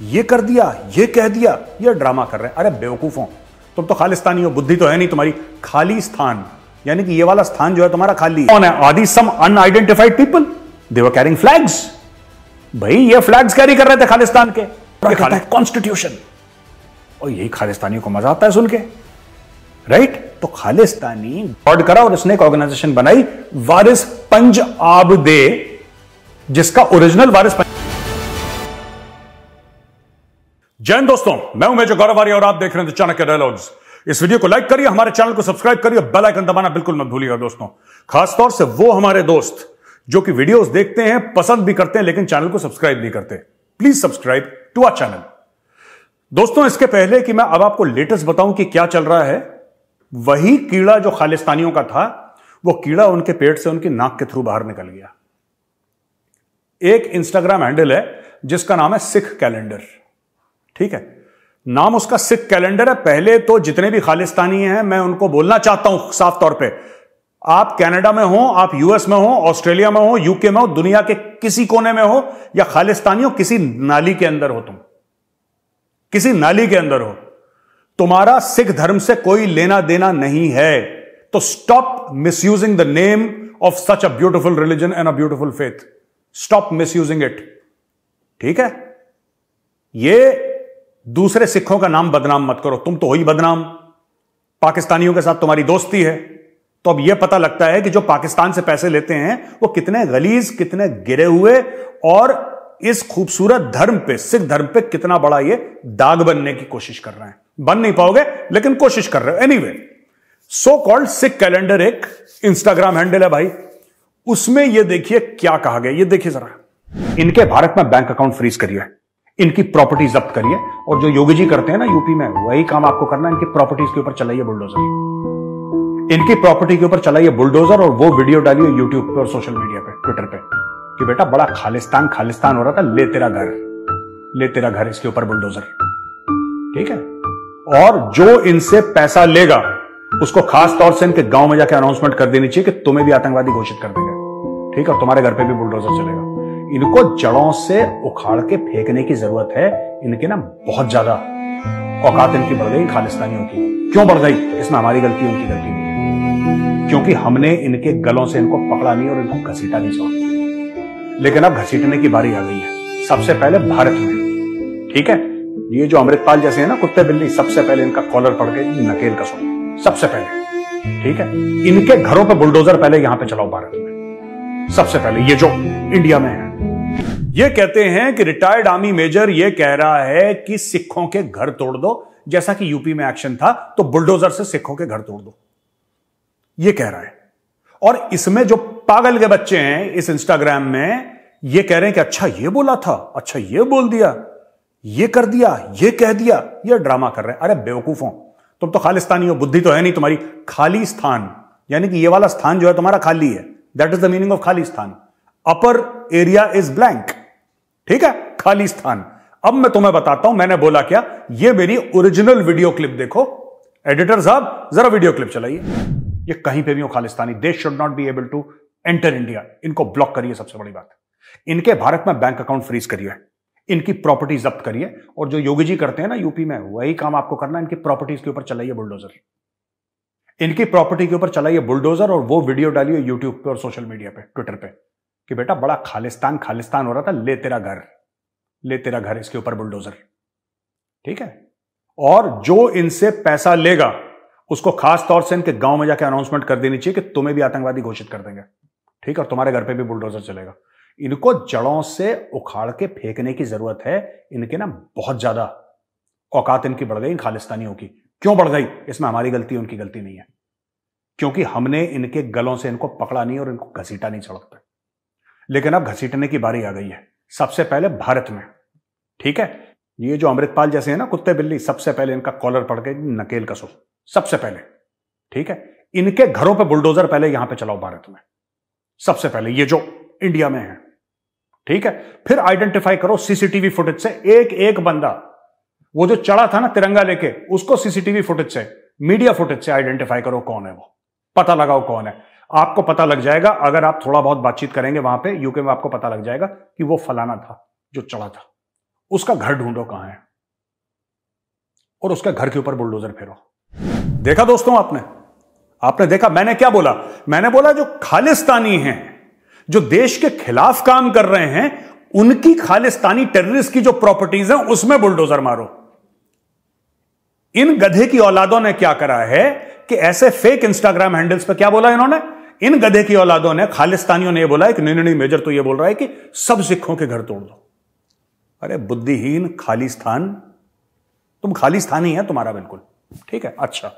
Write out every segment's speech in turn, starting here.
ये कर दिया ये कह दिया ये ड्रामा कर रहे हैं। अरे बेवकूफों तुम तो खालिस्तानी हो बुद्धि तो है नहीं तुम्हारी। खाली स्थान यानी कि ये वाला स्थान जो है तुम्हारा खाली। कौन है? आदि some unidentified people they're carrying flags भाई ये फ्लैग्स कैरी कर रहे थे खालिस्तान के। कॉन्स्टिट्यूशन और यही खालिस्तानियों को मज़ा आता है सुन के। राइट तो खालिस्तानी गॉड करा और उसने एक ऑर्गेनाइजेशन बनाई वारिस पंज आब दे जिसका ओरिजिनल वारिस पंज जैन दोस्तों, मैं हूँ मेजर गौरव आर्य और आप देख रहे हैं चाणक्य डायलॉग्स। इस वीडियो को लाइक करिए, हमारे चैनल को सब्सक्राइब करिए बेल आइकन दबाना बिल्कुल मत भूलिएगा दोस्तों। खासतौर से वो हमारे दोस्त, जो कि वीडियोस देखते हैं, पसंद भी करते हैं, लेकिन चैनल को सब्सक्राइब नहीं करते। Please subscribe to our channel. दोस्तों, इसके पहले कि मैं अब आपको लेटेस्ट बताऊँ कि क्या चल रहा है, वही कीड़ा जो खालिस्तानियों का था, वो कीड़ा उनके पेट से उनकी नाक के थ्रू बाहर निकल गया। एक इंस्टाग्राम हैंडल है, जिसका नाम है सिख कैलेंडर। ठीक है? नाम उसका सिख कैलेंडर है। पहले तो जितने भी खालिस्तानी हैं, मैं उनको बोलना चाहता हूँ साफ़ तौर पे। आप कनाडा में हो, आप यूएस में हो, ऑस्ट्रेलिया में हो, यूके में हो, दुनिया के किसी कोने में हो, या खालिस्तानी हो, किसी नाली के अंदर हो तुम। किसी नाली के अंदर हो। तुम्हारा सिख धर्म से कोई लेना देना नहीं है। तो stop misusing the name of such a beautiful religion and a beautiful faith stop misusing it ठीक है? ये दूसरे सिखों का नाम बदनाम मत करो। तुम तो हो ही बदनाम। पाकिस्तानियों के साथ तुम्हारी दोस्ती है। तो अब यह पता लगता है कि जो पाकिस्तान से पैसे लेते हैं, वो कितने गलीज, कितने गिरे हुए और इस खूबसूरत धर्म पे, सिख धर्म पे कितना बड़ा ये दाग बनने की कोशिश कर रहे हैं। बन नहीं पाओगे, लेकिन कोशिश कर रहे हो। Anyway so called Sikh calendar एक इंस्टाग्राम हैंडल है भाई। उसमें यह देखिए क्या कहा गया। ये देखिए जरा। इनके भारत में बैंक अकाउंट फ्रीज करिए। इनकी प्रॉपर्टी जब्त करिए। और जो योगी जी करते हैं ना यूपी में, वही काम आपको करना इनकी प्रॉपर्टीज़ के ऊपर चलाइए बुलडोजर इनकी प्रॉपर्टी के ऊपर चलाइए बुलडोजर और वो वीडियो डालिए यूट्यूब पे और सोशल मीडिया पे ट्विटर पे। कि बेटा बड़ा खालिस्तान खालिस्तान हो रहा था, ले तेरा घर। ले तेरा घर इसके ऊपर बुलडोजर ठीक है? और जो इनसे पैसा लेगा, उसको खास तौर से इनके गाँव में जाकर अनाउंसमेंट कर देनी चाहिए कि तुम्हें भी आतंकवादी घोषित कर देंगे। ठीक है? तुम्हारे घर पे भी बुलडोजर चलेगा। इनको जड़ों से उखाड़ के फेंकने की ज़रूरत है। इनके ना बहुत ज़्यादा औकात इनकी बढ़ गई खालिस्तानियों की। क्यों बढ़ गई? इसमें हमारी गलती उनकी गलती नहीं है। क्योंकि हमने इनके गलों से इनको पकड़ा नहीं और इनको घसीटा नहीं छोड़ा। लेकिन अब घसीटने की बारी आ गई है। सबसे पहले भारत में। ठीक है? ये जो अमृतपाल जैसे है ना, कुत्ते बिल्ली, सबसे पहले इनका कॉलर पड़ के नकेल कसो सबसे पहले। ठीक है? इनके घरों पर बुलडोजर पहले यहाँ पे चलाओ भारत में। सबसे पहले ये जो इंडिया में है। ये कहते हैं कि रिटायर्ड आर्मी मेजर ये कह रहा है कि सिखों के घर तोड़ दो। जैसा कि यूपी में एक्शन था तो बुलडोजर से सिखों के घर तोड़ दो। ये कह रहा है। और इसमें जो पागल के बच्चे हैं इस इंस्टाग्राम में, ये कह रहे हैं कि अच्छा ये बोला था अच्छा ये बोल दिया, ये कर दिया, ये कह दिया, ये ड्रामा कर रहे हैं। अरे बेवकूफों तुम तो खालिस्तानी हो, बुद्धि तो है नहीं तुम्हारी। खाली स्थान, यानी कि ये वाला स्थान जो है तुम्हारा खाली है। That is the meaning of खाली स्थान। अपर एरिया इज़ ब्लैंक ठीक है? खाली स्थान। अब मैं तुम्हें बताता हूँ, मैंने बोला क्या? ये मेरी ओरिजिनल वीडियो क्लिप देखो। एडिटर साहब, जरा वीडियो क्लिप चलाइए। ये कहीं पे भी हो, Khalistani. They should not be able to enter India इनको ब्लॉक करिए सबसे बड़ी बात। इनके भारत में बैंक अकाउंट फ्रीज करिए। इनकी प्रॉपर्टी जब्त करिए। और जो योगी जी करते हैं ना यूपी में, वही काम आपको करना इनकी प्रॉपर्टीज़ के ऊपर चलाइए बुलडोजर इनकी प्रॉपर्टी के ऊपर चलाइए बुलडोजर और वो वीडियो डालिए यूट्यूब पे और सोशल मीडिया पे ट्विटर पे। कि बेटा बड़ा खालिस्तान खालिस्तान हो रहा था, ले तेरा घर। ले तेरा घर, इसके ऊपर बुलडोजर। ठीक है? और जो इनसे पैसा लेगा, उसको खास तौर से इनके गाँव में जाकर अनाउंसमेंट कर देनी चाहिए कि तुम्हें भी आतंकवादी घोषित कर देंगे। ठीक है? और तुम्हारे घर पे भी बुलडोजर चलेगा। इनको जड़ों से उखाड़ के फेंकने की ज़रूरत है। इनके ना बहुत ज़्यादा औकात इनकी बढ़ गई खालिस्तानियों की। क्यों बढ़ गई? इसमें हमारी गलती, उनकी गलती नहीं है। क्योंकि हमने इनके गलों से इनको पकड़ा नहीं और इनको घसीटा नहीं सड़क लेकिन अब घसीटने की बारी आ गई है। सबसे पहले भारत में। ठीक है? ये जो अमृतपाल जैसे हैं ना, कुत्ते बिल्ली, सबसे पहले इनका कॉलर पड़ के नकेल कसो। सबसे पहले। ठीक है? इनके घरों पे बुलडोजर पहले यहाँ पे चलाओ भारत में। सबसे पहले ये जो इंडिया में है। ठीक है? फिर आइडेंटिफाई करो सीसीटीवी फुटेज से। एक एक बंदा, वो जो चढ़ा था ना तिरंगा लेके, उसको सीसीटीवी फुटेज से, मीडिया फुटेज से आइडेंटिफाई करो कौन है वो। पता लगाओ कौन है। आपको पता लग जाएगा, अगर आप थोड़ा बहुत बातचीत करेंगे वहाँ पे, यूके में आपको पता लग जाएगा कि वो फलाना था, जो चढ़ा था। उसका घर ढूंढो कहाँ है। और उसके घर के ऊपर बुलडोजर फेरो। देखा दोस्तों आपने? आपने देखा? मैंने क्या बोला? मैंने बोला, जो खालिस्तानी हैं, जो देश के खिलाफ काम कर रहे हैं, उनकी खालिस्तानी टेररिस्ट की जो प्रॉपर्टीज़ हैं, उसमें बुलडोजर मारो। इन गधे की औलादों ने क्या करा है कि ऐसे फेक इंस्टाग्राम हैंडल्स पर क्या बोला इन्होंने? इन गधे की औलादों ने, खालिस्तानियों ने यह बोला कि, नहीं मेजर तो यह बोल रहा है कि सब सिखों के घर तोड़ दो। अरे, बुद्धिहीन खालिस्तान, तुम खालिस्तान ही है तुम्हारा बिल्कुल। ठीक है अच्छा।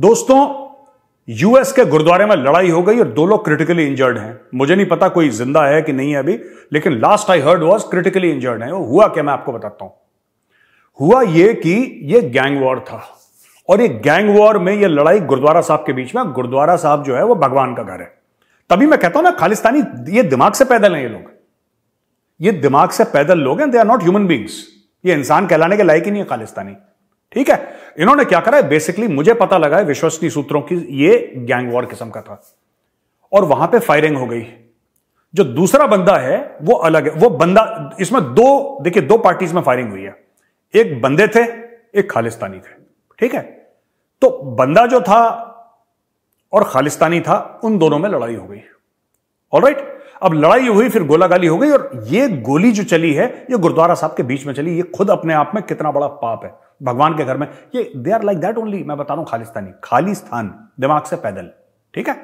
दोस्तों, यूएस के गुरुद्वारे में लड़ाई हो गई और दो लोग क्रिटिकली इंजर्ड हैं। मुझे नहीं पता कोई ज़िंदा है कि नहीं है अभी, लेकिन last I heard was critically injured है। हुआ क्या मैं आपको बताता हूँ? हुआ यह कि यह गैंग वॉर था। और ये गैंग वॉर में यह लड़ाई गुरुद्वारा साहब के बीच में गुरुद्वारा साहब जो है वो भगवान का घर है। तभी मैं कहता हूँ ना, खालिस्तानी, ये दिमाग से पैदल हैं ये लोग। ये दिमाग से पैदल लोग हैं they are not human beings ये इंसान कहलाने के लायक ही नहीं है खालिस्तानी। ठीक है? इन्होंने क्या करा है? बेसिकली मुझे पता लगा है, विश्वसनीय सूत्रों की ये गैंग वॉर किस्म का था। और वहाँ पे फायरिंग हो गई। जो दूसरा बंदा है, वो अलग है। वो बंदा, इसमें दो, देखिए दो पार्टीज़ में फायरिंग हुई है। एक बंदे थे, एक खालिस्तानी थे। ठीक है? तो बंदा जो था और खालिस्तानी था, उन दोनों में लड़ाई हो गई। ऑलराइट अब लड़ाई हुई, फिर गोला गाली हो गई और ये गोली जो चली है, ये गुरुद्वारा साहब के बीच में चली, ये खुद अपने आप में कितना बड़ा पाप है। भगवान के घर में, ये they are like that only मैं बता रहा हूँ खालिस्तानी। खालिस्तान, दिमाग से पैदल, ठीक है?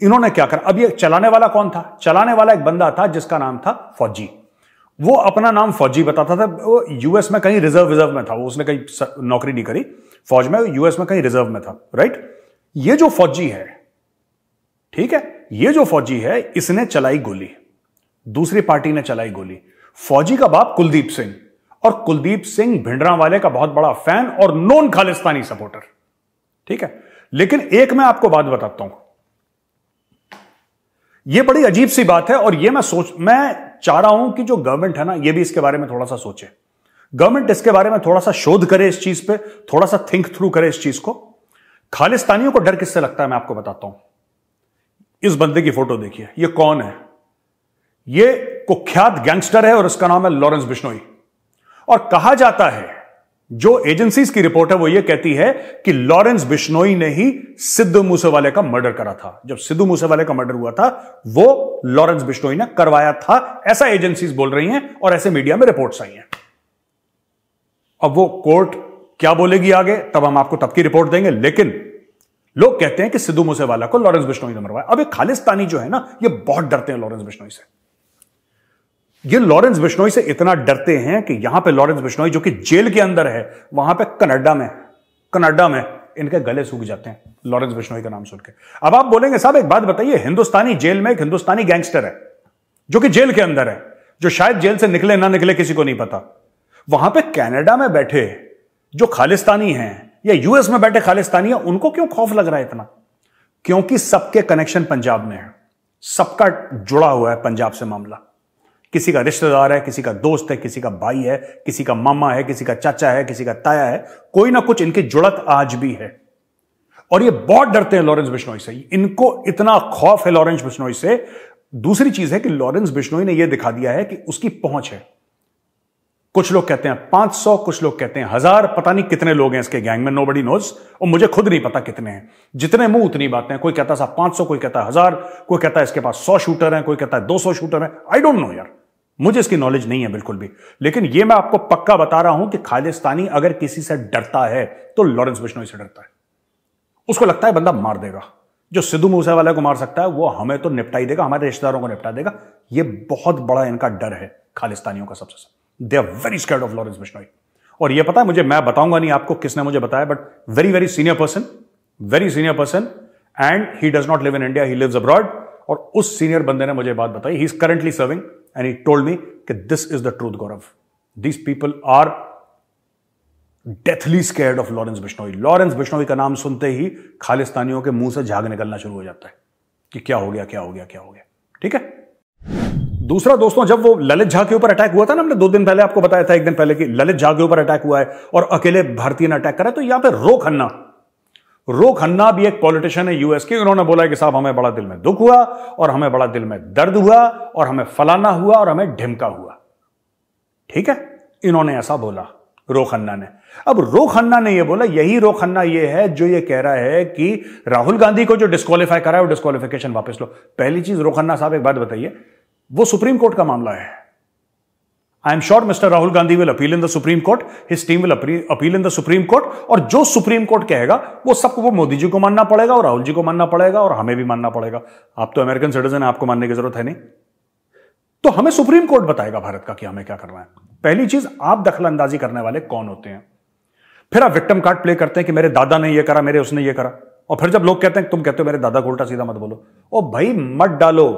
इन्होंने क्या करा? अब ये चलाने वाला कौन था? चलाने वाला एक बंदा था जिसका नाम था फौजी। वो अपना नाम फौजी बताता था। वो यूएस में कहीं रिज़र्व रिज़र्व में था। वो उसने कहीं नौकरी नहीं करी। फौज में यूएस में कहीं रिज़र्व में था राइट ये जो फौजी है, ठीक है? ये जो फौजी है, इसने चलाई गोली। दूसरी पार्टी ने चलाई गोली। फौजी का बाप कुलदीप सिंह। और कुलदीप सिंह भिंडरा वाले का बहुत बड़ा फ़ैन और नॉन खालिस्तानी सपोर्टर ठीक है? लेकिन एक मैं आपको बात बताता हूँ। यह बड़ी अजीब सी बात है और यह मैं सोच, मैं चाह रहा हूँ कि जो गवर्नमेंट है ना, ये भी इसके बारे में थोड़ा सा सोचे। गवर्नमेंट इसके बारे में थोड़ा सा शोध करे इस चीज़ पे, थोड़ा सा थिंक थ्रू करे इस चीज़ को। खालिस्तानियों को डर किससे लगता है, मैं आपको बताता हूँ। इस बंदे की फ़ोटो देखिए, ये कौन है? ये कुख्यात गैंगस्टर है और इसका नाम है लॉरेंस बिश्नोई और कहा जाता है जो एजेंसीज की रिपोर्ट है वो ये कहती है कि लॉरेंस बिश्नोई ने ही सिद्धू मूसेवाले का मर्डर करा था। जब सिद्धू मूसेवाले का मर्डर हुआ था, वो लॉरेंस बिश्नोई ने करवाया था। ऐसा एजेंसीज बोल रही हैं और ऐसे मीडिया में रिपोर्ट्स आई हैं। अब वो कोर्ट क्या बोलेगी आगे? तब हम आपको तब की रिपोर्ट देंगे। लेकिन लोग कहते हैं कि सिद्धू मूसेवाला को लॉरेंस बिश्नोई ने मरवाया। अब ये खालिस्तानी जो है ना, ये बहुत डरते हैं लॉरेंस बिश्नोई से। ये लॉरेंस बिश्नोई से इतना डरते हैं कि यहाँ पे लॉरेंस बिश्नोई, जो कि जेल के अंदर है, वहाँ पे कनाडा में कनाडा में इनके गले सूख जाते हैं, लॉरेंस बिश्नोई का नाम सुन के। अब आप बोलेंगे, साहब, एक बात बताइए, हिंदुस्तानी जेल में एक हिंदुस्तानी गैंगस्टर है, जो कि जेल के अंदर है, जो शायद जेल से निकले, ना निकले, किसी को नहीं पता। वहाँ पे कनाडा में बैठे, जो खालिस्तानी हैं, या यूएस में बैठे खालिस्तानी हैं, उनको क्यों खौफ लग रहा है इतना? क्योंकि सबके कनेक्शन पंजाब में है, सबका जुड़ा हुआ है पंजाब से मामला। किसी का रिश्तेदार है, किसी का दोस्त है, किसी का भाई है, किसी का मामा है, किसी का चाचा है, किसी का ताया है, कोई ना कुछ इनकी जुड़त आज भी है। और ये बहुत डरते हैं लॉरेंस बिश्नोई से। इनको इतना खौफ है लॉरेंस बिश्नोई से। दूसरी चीज़ है कि लॉरेंस बिश्नोई ने यह दिखा दिया है कि उसकी पहुँच है। कुछ लोग कहते हैं 500 कुछ लोग कहते हैं हज़ार, पता नहीं कितने लोग हैं इसके गैंग में नो बडी नोज़ और मुझे खुद नहीं पता कितने हैं। जितने मुँह उतनी बातें कोई कहता है पाँच सौ, कोई कहता है हज़ार, कोई कहता है इसके पास सौ शूटर हैं, कोई कहता है दो सौ शूटर हैं। आई डोंट नो यार। मुझे इसकी नॉलेज नहीं है बिल्कुल भी। लेकिन यह मैं आपको पक्का बता रहा हूँ कि खालिस्तानी अगर किसी से डरता है तो लॉरेंस बिश्नोई से डरता है। उसको लगता है बंदा मार देगा। जो सिद्धू मूसेवाला को मार सकता है, वो हमें तो निपटा ही देगा, हमारे रिश्तेदारों को निपटा देगा। ये बहुत बड़ा इनका डर है खालिस्तानियों का सबसे they are very scared of Lawrence Bishnoi और ये पता है, मुझे मैं बताऊँगा नहीं आपको किसने मुझे बताया but very very senior person very senior person and he does not live in India he lives abroad और उस सीनियर बंदे ने मुझे बात बताई he is currently serving and he told me कि this is the truth Gaurav these people are deathly scared of Lawrence Bishnoi Lawrence Bishnoi का नाम सुनते ही खालिस्तानियों के मुँह से झाग निकलना शुरू हो जाता है कि क्या हो गया क्या हो गया क्या हो गया ठीक है दूसरा दोस्तों जब वो ललित झा के ऊपर अटैक हुआ था ना हमने दो दिन पहले आपको बताया था एक दिन पहले कि ललित झा के ऊपर अटैक हुआ है और अकेले भारतीय ने अटैक करा तो यहाँ पे रो खन्ना रो खन्ना भी एक पॉलिटिशियन है यूएस के, उन्होंने बोला कि साहब, हमें बड़ा दिल में दुख हुआ और हमें बड़ा दिल में दर्द हुआ और हमें फलाना हुआ और हमें ढिमका हुआ। ठीक है? इन्होंने ऐसा बोला रो खन्ना ने। अब रो खन्ना ने यह बोला, यही रो खन्ना यह है जो ये कह रहा है कि राहुल गांधी को जो डिस्कालीफाई करा है वो डिस्कालिफिकेशन वापस लो। पहली चीज़ रो खन्ना साहब, एक बात बताइए, वो सुप्रीम कोर्ट का मामला है। I am sure mister Rahul Gandhi will appeal in the supreme court his team will appeal in the supreme court और जो सुप्रीम कोर्ट कहेगा, वो सबको वो मोदी जी को मानना पड़ेगा और राहुल जी को मानना पड़ेगा और हमें भी मानना पड़ेगा। आप तो अमेरिकन सिटीजन है, आपको मानने की ज़रूरत है नहीं। तो हमें सुप्रीम कोर्ट बताएगा भारत का कि हमें क्या करना है। पहली चीज़, आप दखल अंदाजी करने वाले कौन होते हैं? फिर आप विक्टम कार्ड प्ले करते हैं कि मेरे दादा ने यह करा, मेरे उसने ये करा। और फिर जब लोग कहते हैं, तुम कहते हो मेरे दादा को उल्टा सीधा मत बोलो। ओ भाई, मत डालो।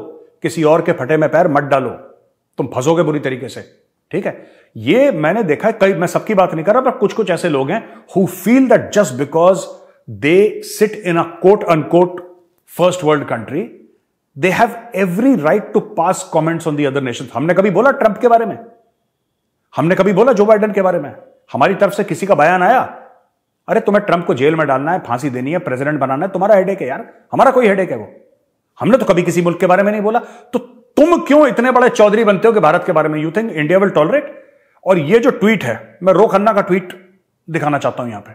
किसी और के फटे में पैर मत डालो। तुम फंसोगे बुरी तरीके से। ठीक है? ये मैंने देखा है, कई, मैं सबकी बात नहीं कर रहा, पर कुछ कुछ ऐसे लोग हैं who feel that just because they sit in a quote unquote first world country they have every right to pass comments on the other nation हमने कभी बोला ट्रंप के बारे में? हमने कभी बोला जो बाइडन के बारे में? हमारी तरफ़ से किसी का बयान आया? अरे तुम्हें ट्रंप को जेल में डालना है, फांसी देनी है प्रेसिडेंट बनाना है, तुम्हारा हेडेक है यार। हमारा कोई हेडेक है वो। हमने तो कभी किसी मुल्क के बारे में नहीं बोला। तो तुम क्यों इतने बड़े चौधरी बनते हो कि भारत के बारे में? You think India will tolerate और ये जो ट्वीट है, मैं रो खन्ना का ट्वीट दिखाना चाहता हूँ यहाँ पे।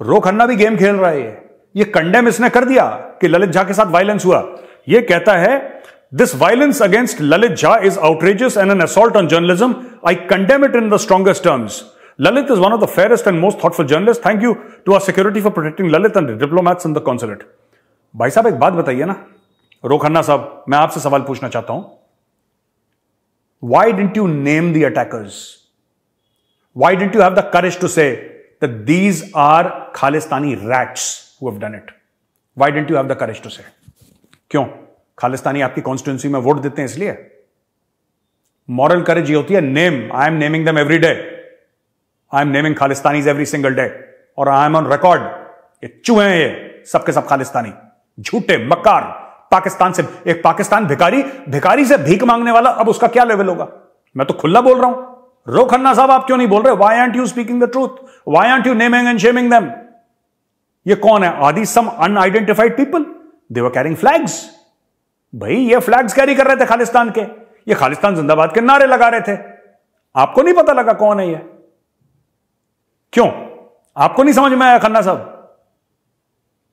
रो खन्ना भी गेम खेल रहा है ये। ये कंडेम इसने कर दिया कि ललित झा के साथ वायलेंस हुआ। ये कहता है this violence against Lalit Jha is outrageous and an assault on journalism I condemn it in the strongest terms Lalit is one of the fairest and most thoughtful journalist thank you to our security for protecting Lalit and diplomats in the consulate भाई साहब, एक बात बताइए ना। रोखन्ना साहब, मैं आपसे सवाल पूछना चाहता हूँ। Why don't you name the attackers why don't you have the courage to say these are Khalistani rats done it why don't you have the courage to say क्यों? खालिस्तानी आपकी कॉन्स्टिट्यूंसी में वोट देते हैं इसलिए। मॉरल करेज ये होती है name I am naming them every day I am naming Khalistani every single day और आई एम ऑन रिकॉर्ड ये चूहे हैं ये, सबके सब खालिस्तानी झूठे मकार पाकिस्तान से, एक पाकिस्तान भिकारी भिकारी से भीख मांगने वाला, अब उसका क्या लेवल होगा? मैं तो खुला बोल रहा हूँ। रो खन्ना साहब, आप क्यों नहीं बोल रहे? Why aren't you speaking the truth why aren't you naming and shaming them ये कौन है? आदि some unidentified people they're carrying flags भाई, ये फ्लैग्स कैरी कर रहे थे खालिस्तान के। ये खालिस्तान जिंदाबाद के नारे लगा रहे थे। आपको नहीं पता लगा कौन है ये? क्यों? आपको नहीं समझ में आया खन्ना साहब?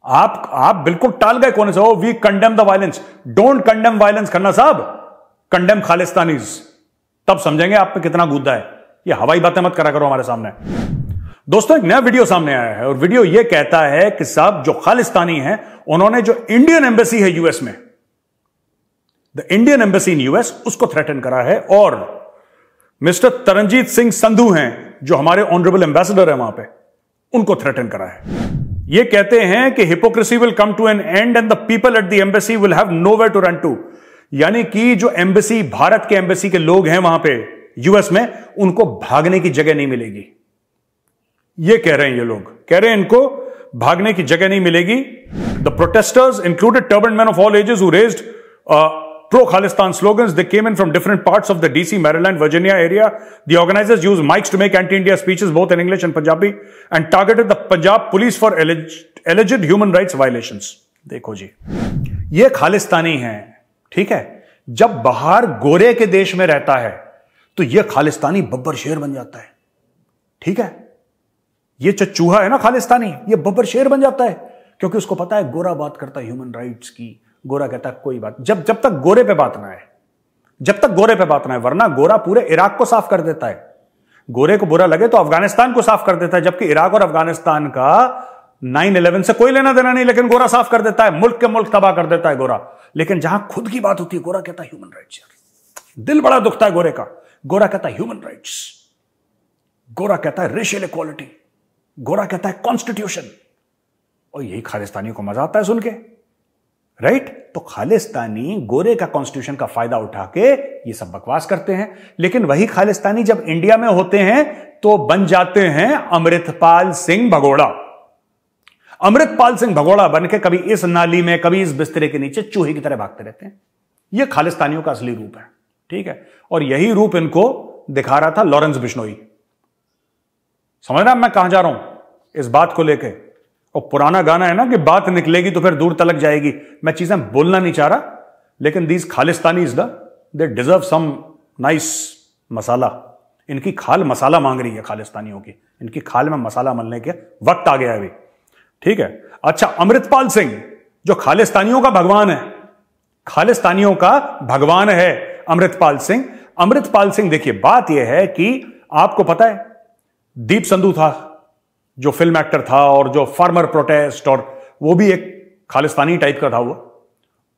आप आप बिल्कुल टाल गए कौन से हो we condemn the violence don't condemn violence Khanna साहब. कंडेम खालिस्तानीज तब समझेंगे आप पे कितना गुद्दा है. ये हवाई बातें मत करा करो हमारे सामने. दोस्तों, एक नया वीडियो सामने आया है और वीडियो ये कहता है कि साहब, जो खालिस्तानी है, उन्होंने जो इंडियन एम्बेसी है यूएस में the Indian embassy in US उसको थ्रेटन करा है और मिस्टर तरनजीत सिंह संधू हैं, जो हमारे ऑनरेबल एम्बेसडर है वहाँ पे, उनको थ्रेटन करा है. ये कहते हैं कि hypocrisy will come to an end and the people at the embassy will have no way to run to यानी कि जो एम्बेसी भारत के एम्बेसी के लोग हैं वहाँ पे यूएस में, उनको भागने की जगह नहीं मिलेगी। ये कह रहे हैं ये लोग। कह रहे हैं इनको, भागने की जगह नहीं मिलेगी। The protesters included turban man of all ages who raised pro Khalistan slogans. They came in from different parts of the DC, Maryland, Virginia area. The organizers used mics to make anti-India speeches both in English and Punjabi and targeted the Punjab police for alleged, alleged human rights violations. देखो जी ये खालिस्तानी हैं ठीक है जब बाहर गोरे के देश में रहता है तो ये खालिस्तानी बब्बर शेर बन जाता है ठीक है ये जो चूहा है ना खालिस्तानी ये बब्बर शेर बन जाता है क्योंकि उसको पता है गोरा बात करता है ह्यूमन राइट्स की गोरा कहता है कोई बात जब जब तक गोरे पे बात ना है जब तक गोरे पे बात ना है वरना गोरा पूरे इराक को साफ़ कर देता है। गोरे को बुरा लगे तो अफ़गानिस्तान को साफ़ कर देता है, जबकि इराक और अफ़गानिस्तान का नाइन इलेवन से कोई लेना देना नहीं, लेकिन गोरा साफ़ कर देता है, मुल्क के मुल्क तबाह कर देता है गोरा। लेकिन जहाँ खुद की बात होती है, गोरा कहता है ह्यूमन राइट्स दिल बड़ा दुखता है गोरे का। गोरा कहता है ह्यूमन राइट्स गोरा कहता है रेशियल इक्वालिटी गोरा कहता है कॉन्स्टिट्यूशन और यही खालिस्तानियों को मज़ा आता है सुन के। राइट? तो खालिस्तानी गोरे का कॉन्स्टिट्यूशन का फ़ायदा उठा के ये सब बकवास करते हैं। लेकिन वही खालिस्तानी जब इंडिया में होते हैं तो बन जाते हैं अमृतपाल सिंह भगोड़ा। अमृतपाल सिंह भगोड़ा बन के कभी इस नाली में, कभी इस बिस्तरे के नीचे चूहे की तरह भागते रहते हैं। ये खालिस्तानियों का असली रूप है, ठीक है? और यही रूप इनको दिखा रहा था लॉरेंस बिश्नोई। समझ रहा मैं कहाँ जा रहा हूँ? इस बात को लेकर और पुराना गाना है ना कि बात निकलेगी तो फिर दूर तलक जाएगी। मैं चीज़ें बोलना नहीं चाह रहा, लेकिन these Khalistani is the they deserve some nice masala इनकी खाल मसाला मांग रही है खालिस्तानियों की। इनकी खाल में मसाला मलने के वक्त आ गया अभी। ठीक है? अच्छा अमृतपाल सिंह, जो खालिस्तानियों का भगवान है। खालिस्तानियों का भगवान है अमृतपाल सिंह। अमृतपाल सिंह, देखिए, बात यह है कि आपको पता है, दीप संधू था। जो फ़िल्म एक्टर था और जो फार्मर प्रोटेस्ट और वो भी एक खालिस्तानी टाइप का था वो,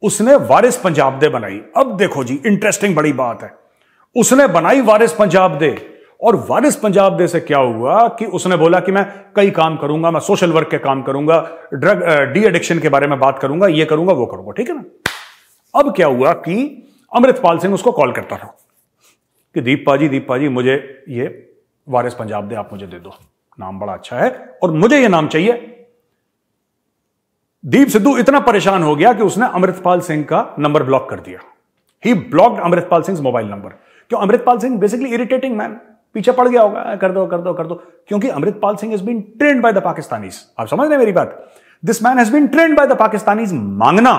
उसने वारिस पंजाब दे बनाई। अब देखो जी इंटरेस्टिंग बड़ी बात है। उसने बनाई वारिस पंजाब दे और वारिस पंजाब दे से क्या हुआ कि उसने बोला कि मैं कई काम करूँगा, मैं सोशल वर्क के काम करूँगा ड्रग डी एडिक्शन के बारे में बात करूँगा, ये करूँगा, वो करूँगा, ठीक है ना? अब क्या हुआ कि अमृतपाल सिंह उसको कॉल करता था कि, दीप पाजी दीप पाजी, मुझे ये वारिस पंजाब दे, आप मुझे दे दो। नाम बड़ा अच्छा है और मुझे यह नाम चाहिए। दीप सिद्धू इतना परेशान हो गया कि उसने अमृतपाल सिंह का नंबर ब्लॉक कर दिया। He blocked Amritpal Singh mobile number क्यों? Amritpal Singh basically irritating man पीछे पड़ गया होगा, कर दो कर दो कर दो। क्योंकि Amritpal Singh is been trained by the Pakistanis आप समझ रहे मेरी बात? This man has been trained by the Pakistani मांगना।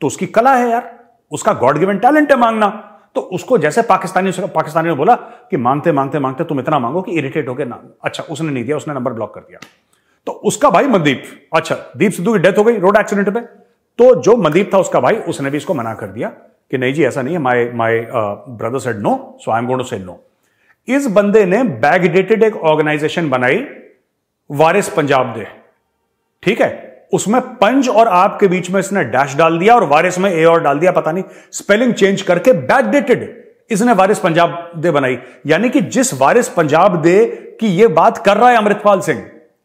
तो उसकी कला है यार। उसका गॉड गिवन टैलेंट है मांगना। तो उसको जैसे पाकिस्तानी पाकिस्तानी ने बोला कि मांगते मांगते मांगते तुम इतना मांगो कि इरिटेट हो गए ना। अच्छा उसने नहीं दिया, उसने नंबर ब्लॉक कर दिया। तो उसका भाई मनदीप अच्छा दीप सिद्धू की डेथ हो गई रोड एक्सीडेंट में तो जो मनदीप था उसका भाई, उसने भी इसको मना कर दिया कि नहीं जी, ऐसा नहीं है my my brother said no so I am going to say no इस बंदे ने बैगडेटेड एक ऑर्गेनाइजेशन बनाई, वारिस पंजाब दे ठीक है? उसमें पंज और आप के बीच में इसने डैश डाल दिया और वारिस में ए और डाल दिया, पता नहीं स्पेलिंग चेंज करके बैकडेटेड इसने वारिस पंजाब दे बनाई। यानी कि जिस वारिस पंजाब दे की ये बात कर रहा है अमृतपाल सिंह,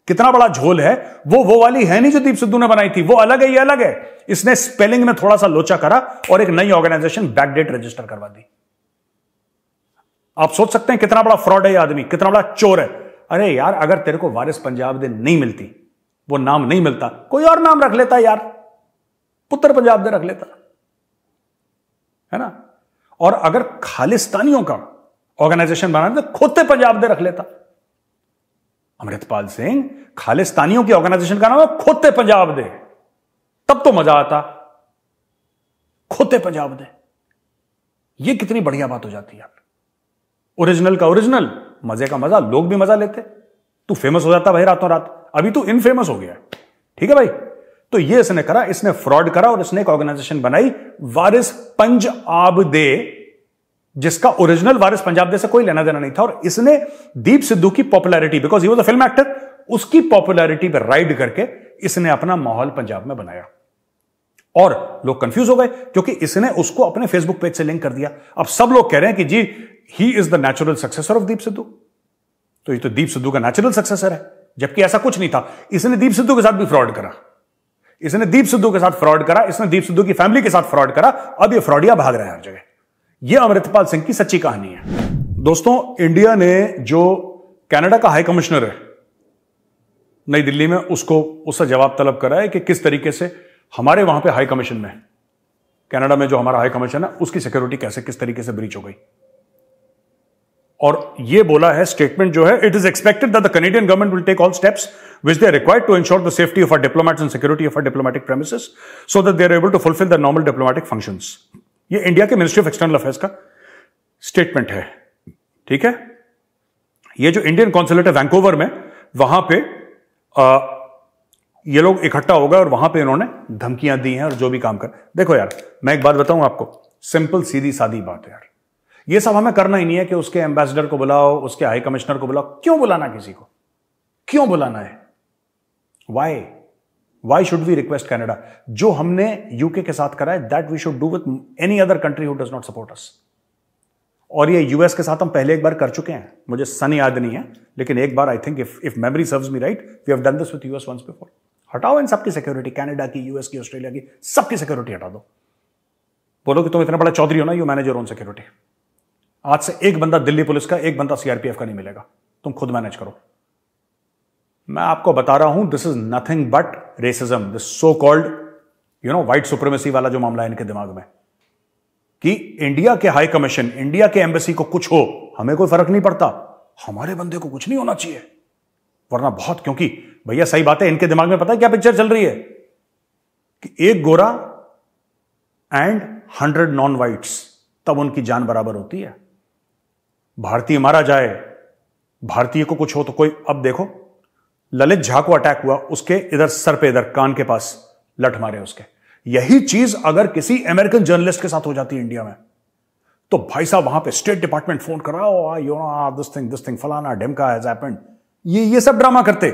कितना बड़ा झोल है, वो वो वाली है नहीं जो दीप सिद्धू ने बनाई थी, वो अलग है, ये अलग है। इसने स्पेलिंग में थोड़ा सा लोचा करा और एक नई ऑर्गेनाइजेशन बैकडेट रजिस्टर करवा दी। आप सोच सकते हैं कितना बड़ा फ्रॉड है आदमी, कितना बड़ा चोर है। अरे यार, अगर तेरे को वारिस पंजाब दे नहीं मिलती वो नाम नहीं मिलता। कोई और नाम रख लेता यार। पुत्र पंजाब दे रख लेता। है ना? और अगर खालिस्तानियों का ऑर्गेनाइजेशन बना तो खोते पंजाब दे रख लेता। अमृतपाल सिंह खालिस्तानियों की ऑर्गेनाइजेशन का नाम है खोते पंजाब दे। तब तो मज़ा आता। खोते पंजाब दे। ये कितनी बढ़िया बात हो जाती है ओरिजिनल का ओरिजिनल मज़े का मज़ा, लोग भी मज़ा लेते। तू फ़ेमस हो जाता भाई रातों रात। अभी तू इनफेमस हो गया ठीक है भाई? तो ये इसने करा, इसने फ्रॉड करा और इसने एक ऑर्गेनाइजेशन बनाई, वारिस पंज आब दे, जिसका ओरिजिनल वारिस पंजाब दे से कोई लेना देना नहीं था और इसने दीप सिद्धू की popularity because he was a film actor उसकी पॉपुलैरिटी पर राइड करके इसने अपना माहौल पंजाब में बनाया। और लोग कंफ्यूज हो गए, क्योंकि इसने उसको अपने फेसबुक पेज से लिंक कर दिया। अब सब लोग कह रहे हैं कि जी he is the natural successor of Deep Sidhu. तो ये तो दीप सिद्धू का नेचुरल सक्सेसर है। जबकि ऐसा कुछ नहीं था। इसने दीप सिद्धू के साथ भी फ्रॉड करा। इसने दीप सिद्धू के साथ फ्रॉड करा, इसने दीप सिद्धू की फैमिली के साथ फ्रॉड करा। अब ये फ्रॉडिया भाग रहा है हर जगह। यह अमृतपाल सिंह की सच्ची कहानी है। दोस्तों, इंडिया ने जो कनाडा का हाई कमिश्नर है, नई दिल्ली में, उसको, उससे जवाब तलब करा है कि किस तरीके से हमारे वहाँ पे हाई कमीशन में, कनाडा में जो हमारा हाई कमीशन है, उसकी सिक्योरिटी कैसे, किस तरीके से ब्रीच हो गई। और ये बोला है स्टेटमेंट जो है it is expected that the Canadian government will take all steps which they required to ensure the safety of our diplomats and security of our diplomatic premises so that they are able to fulfil the normal diplomatic functions ये India के ministry of external affairs का statement है। ठीक है? ये जो Indian consulate है Vancouver में वहाँ पे आ, ये लोग इकट्ठा हो गए और वहाँ पे इन्होंने धमकियाँ दी हैं और जो भी काम कर देखो यार मैं एक बात बताऊँ आपको। सिंपल सीधी सादी बात है यार। ये सब हमें करना ही नहीं है कि उसके एम्बेसडर को बुलाओ, उसके हाई कमिश्नर को बुलाओ। क्यों बुलाना किसी को? क्यों बुलाना है? Why why should we request Canada जो हमने यूके के साथ करा है that we should do with any other country who does not support us और ये यूएस के साथ हम पहले एक बार कर चुके हैं। मुझे सन याद नहीं है, लेकिन एक बार I think if if memory serves me right we have done this with US once before हटाओ इन सबकी सिक्योरिटी कनाडा की यूएस की ऑस्ट्रेलिया की, सबकी सिक्योरिटी हटा दो। बोलो कि तुम इतना बड़ा चौधरी हो ना यू मैनेज ओन सिक्योरिटी आज से एक बंदा दिल्ली पुलिस का, एक बंदा सीआरपीएफ का नहीं मिलेगा। तुम खुद मैनेज करो। मैं आपको बता रहा हूँ this is nothing but racism this so called you know white supremacy वाला जो मामला है इनके दिमाग में, कि इंडिया के हाई कमीशन इंडिया के एम्बेसी को कुछ हो, हमें कोई फ़र्क नहीं पड़ता। हमारे बंदे को कुछ नहीं होना चाहिए। वरना बहुत, क्योंकि भैया सही बात है, इनके दिमाग में पता है क्या पिक्चर चल रही है? कि एक गोरा एंड हंड्रेड नॉन वाइट्स तब उनकी जान बराबर होती है। भारतीय मारा जाए, भारतीय को कुछ हो तो कोई, अब देखो, ललित झा को अटैक हुआ, उसके इधर सर पे, इधर कान के पास लठ मारे उसके। यही चीज़ अगर किसी अमेरिकन जर्नलिस्ट के साथ हो जाती है इंडिया में तो भाई साहब वहाँ पे स्टेट डिपार्टमेंट फ़ोन कर रहा you know this thing this thing फलाना डेमका हैज़ हैपेंड ये ये सब ड्रामा करते।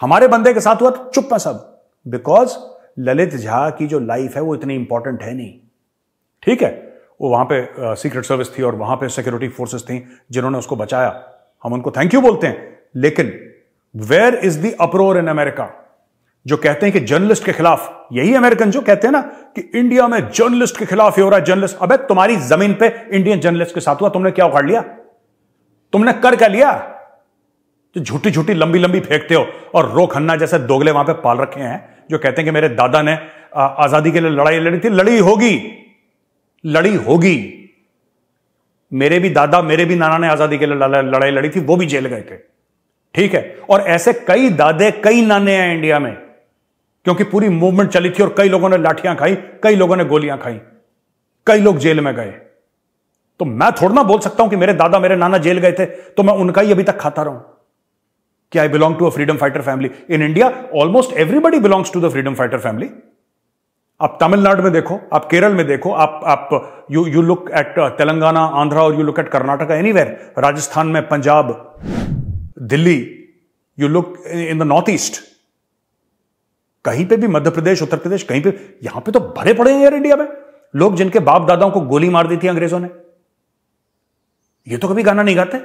हमारे बंदे के साथ हुआ तो चुप है सब। बिकॉज़ ललित झा की जो लाइफ है वो इतनी इंपॉर्टेंट है नहीं। ठीक है? वो वहाँ पे सीक्रेट सर्विस थी और वहाँ पे सिक्योरिटी फोर्सेस थी जिन्होंने उसको बचाया। हम उनको थैंक यू बोलते हैं। लेकिन where is the uproar in America जो कहते हैं कि जर्नलिस्ट के खिलाफ, यही अमेरिकन जो कहते हैं ना कि इंडिया में जर्नलिस्ट के खिलाफ ही हो रहा है जर्नलिस्ट अबे, तुम्हारी ज़मीन पे इंडियन जर्नलिस्ट के साथ हुआ, तुमने क्या उखाड़ लिया? तुमने कर क्या लिया? जो झूठी झूठी लंबी लंबी फेंकते हो। और रो खन्ना जैसे दोगले वहाँ पे पाल रखे हैं, जो कहते हैं कि मेरे दादा ने आज़ादी के लिए लड़ाई लड़ी थी, लड़ी होगी। लड़ी होगी। मेरे भी दादा, मेरे भी नाना ने आज़ादी के लिए लड़ाई लड़ी थी, वो भी जेल गए थे। ठीक है? और ऐसे कई दादे, कई नाने हैं इंडिया में, क्योंकि पूरी मूवमेंट चली थी और कई लोगों ने लाठियाँ खाई, कई लोगों ने गोलियाँ खाई, कई लोग जेल में गए। तो मैं थोड़ा ना बोल सकता हूँ कि मेरे दादा, मेरे नाना जेल गए थे तो मैं उनका ही अभी तक खाता रहूँ कि I belong to a freedom fighter family in India almost everybody belongs to the freedom fighter family आप तमिलनाडु में देखो, आप केरल में देखो, आप आप you you look at Telangana, Andhra और you look at Karnataka anywhere Rajasthan में Punjab, Delhi you look in the north east कहीं पे भी मध्य प्रदेश, उत्तर प्रदेश, कहीं पे, यहाँ पे तो भरे पड़े हैं यार इंडिया में। लोग जिनके बाप दादाओं को गोली मार दी थी अंग्रेज़ों ने। ये तो कभी गाना नहीं गाते?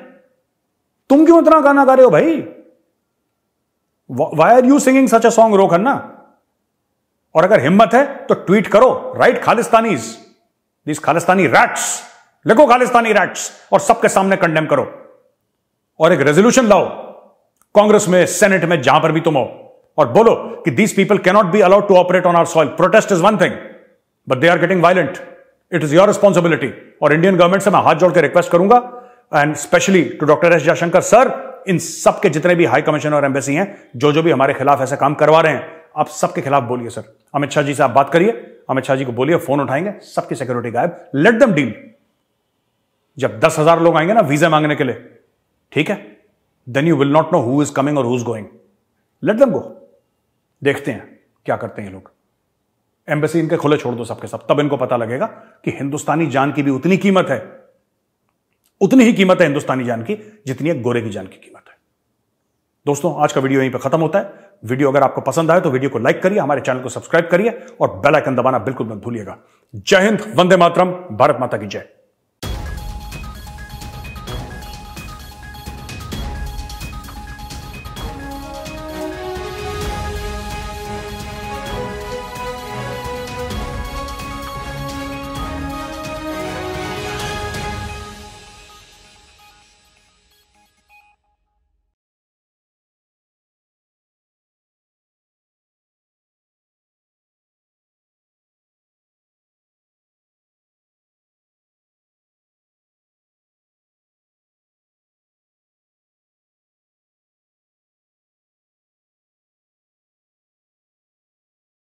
तुम क्यों इतना गाना गा रहे हो भाई? Why are you singing such a song Ro Khanna और अगर हिम्मत है तो ट्वीट करो, right Khalistani this Khalistani rats लिखो खालिस्तानी रैट्स और सबके सामने कंडेम करो। और एक रेजोल्यूशन लाओ। कांग्रेस में सेनेट में, जहाँ पर भी तुम हो। और बोलो कि these people cannot be allowed to operate on our soil protest is one thing but they are getting violent it is your responsibility और इंडियन गवर्नमेंट से मैं हाथ जोड़ के रिक्वेस्ट करूँगा। And specially to doctor S Jaishankar sir इन सबके जितने भी हाई कमीशन और एम्बेसी हैं जो जो भी हमारे खिलाफ ऐसे काम करवा रहे हैं आप सबके खिलाफ बोलिए, सर। अमित शाह जी से आप बात करिए। अमित शाह जी को बोलिए, फ़ोन उठाएँगे। सबकी सिक्योरिटी गायब। लेट दम डील जब दस हज़ार लोग आएँगे ना वीज़ा मांगने के लिए, ठीक है? Then you will not know who is coming और who is going let them go देखते हैं क्या करते हैं लोग। एम्बेसी इनके खुले छोड़ दो सबके सब। तब इनको पता लगेगा कि हिंदुस्तानी जान की भी उतनी कीमत है। उतनी ही कीमत है हिंदुस्तानी जान की, जितनी है गोरे की जान की कीमत है। दोस्तों, आज का वीडियो यहीं पर खत्म होता है। वीडियो अगर आपको पसंद आए तो वीडियो को लाइक करिए, हमारे चैनल को सब्सक्राइब करिए और बेल आइकन दबाना बिल्कुल मत भूलिएगा। जय हिंद, वंदे मातरम, भारत माता की जय।